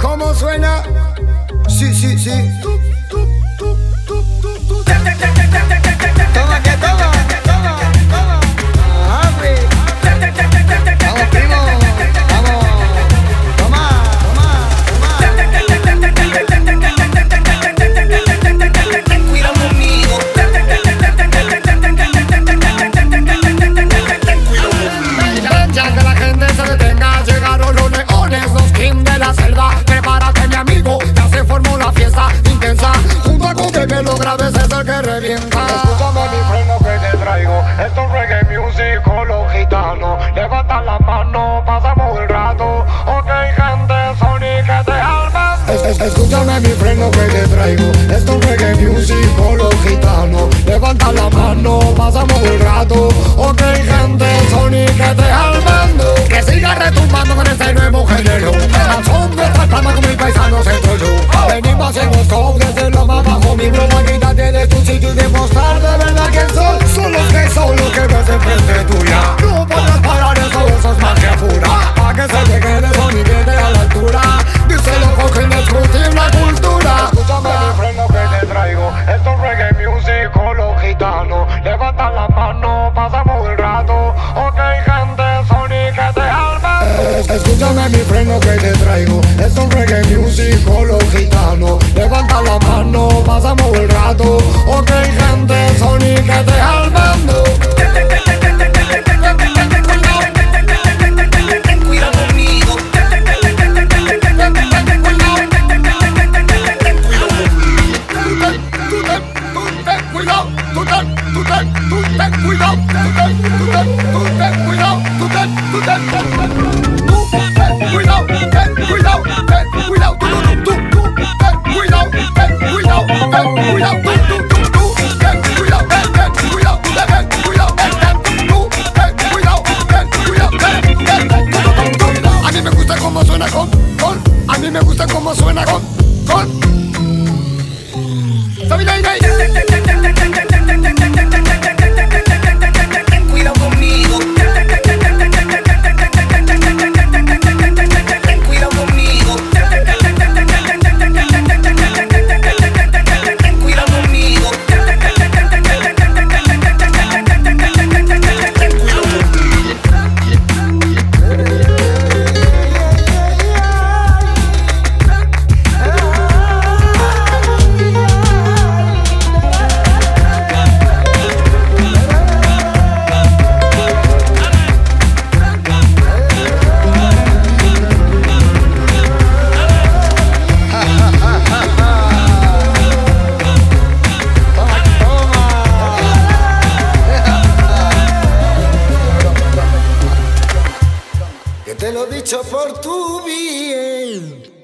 ¿Cómo suena? Sí, sí, sí. Esto es reggae music con los gitanos. Levanta la mano, pasamos el rato. Ok, gente, Sony, que te armas. Es, es, escúchame mi freno que te traigo. Esto es reggae music con los gitanos. Levanta la mano, pasamos el rato. Ok, gente, Sony, que te armando. Que siga retumbando con este nuevo género. El son de esta con mis paisanos, esto yo. Mi freno que te traigo. Es un reggae music con los gitanos. Levanta la mano, pasamos el rato. Ok, gente, Sony que te mando. Cuidado, tú cuidado, tú. hecho por tu bien.